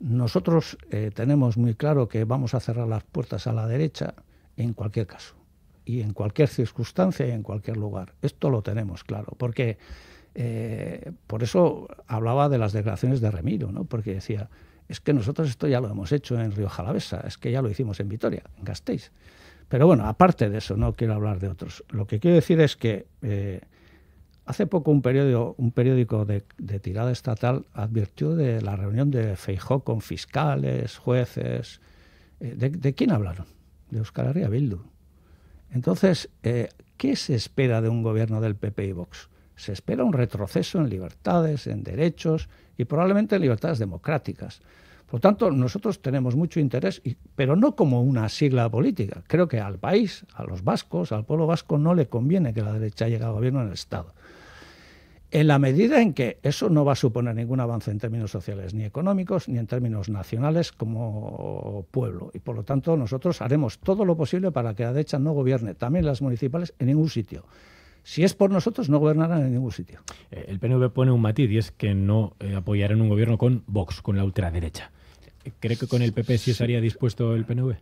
Nosotros eh, tenemos muy claro que vamos a cerrar las puertas a la derecha en cualquier caso y en cualquier circunstancia y en cualquier lugar. Esto lo tenemos claro, porque eh, por eso hablaba de las declaraciones de Remiro, ¿no? porque decía, es que nosotros esto ya lo hemos hecho en Río Jalavesa, es que ya lo hicimos en Vitoria, en Gasteiz. Pero bueno, aparte de eso, no quiero hablar de otros. Lo que quiero decir es que eh, hace poco un periódico, un periódico de, tirada estatal advirtió de la reunión de Feijó con fiscales, jueces. Eh, de, quién hablaron? De Euskal Herria Bildu. Entonces, eh, ¿qué se espera de un gobierno del PP y Vox? Se espera un retroceso en libertades, en derechos y probablemente en libertades democráticas. Por lo tanto, nosotros tenemos mucho interés, pero no como una sigla política. Creo que al país, a los vascos, al pueblo vasco, no le conviene que la derecha llegue al gobierno en el Estado. En la medida en que eso no va a suponer ningún avance en términos sociales ni económicos, ni en términos nacionales como pueblo. Y por lo tanto, nosotros haremos todo lo posible para que la derecha no gobierne también las municipales en ningún sitio. Si es por nosotros, no gobernarán en ningún sitio. Eh, el PNV pone un matiz y es que no eh, apoyarán un gobierno con Vox, con la ultraderecha. ¿Cree que con el PP sí estaría dispuesto el PNV?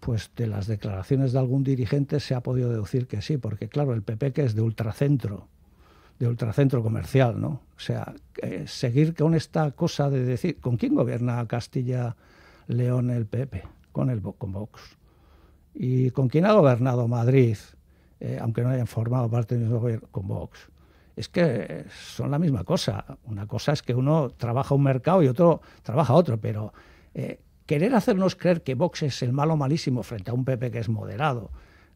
Pues de las declaraciones de algún dirigente se ha podido deducir que sí, porque claro, el PP que es de ultracentro, de ultracentro comercial, ¿no? O sea, eh, seguir con esta cosa de decir, ¿con quién gobierna Castilla, León, el PP? Con el con Vox. ¿Y con quién ha gobernado Madrid, eh, aunque no hayan formado parte del gobierno, con Vox? es que son la misma cosa. Una cosa es que uno trabaja un mercado y otro trabaja otro, pero eh, querer hacernos creer que Vox es el malo malísimo frente a un PP que es moderado,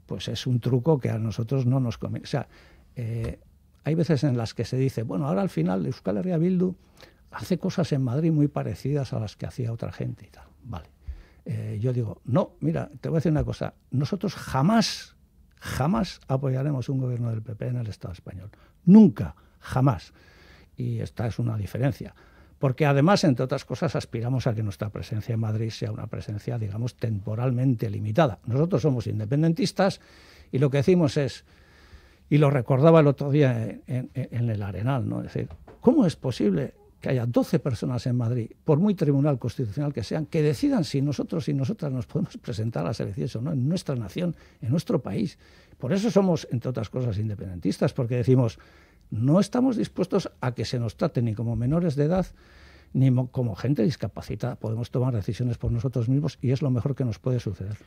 pues es un truco que a nosotros no nos conviene. O sea, eh, hay veces en las que se dice, bueno, ahora al final Euskal Herria Bildu hace cosas en Madrid muy parecidas a las que hacía otra gente y tal. Vale. Eh, yo digo, no, mira, te voy a decir una cosa, nosotros jamás, jamás apoyaremos un gobierno del PP en el Estado español. Nunca, jamás. Y esta es una diferencia. Porque además, entre otras cosas, aspiramos a que nuestra presencia en Madrid sea una presencia, digamos, temporalmente limitada. Nosotros somos independentistas y lo que decimos es, y lo recordaba el otro día en, el Arenal, ¿no? Es decir, ¿cómo es posible que haya 12 personas en Madrid, por muy tribunal constitucional que sean, que decidan si nosotros y nosotras nos podemos presentar a las elecciones o no en nuestra nación, en nuestro país. Por eso somos, entre otras cosas, independentistas, porque decimos, no estamos dispuestos a que se nos trate ni como menores de edad, ni como gente discapacitada. Podemos tomar decisiones por nosotros mismos y es lo mejor que nos puede suceder.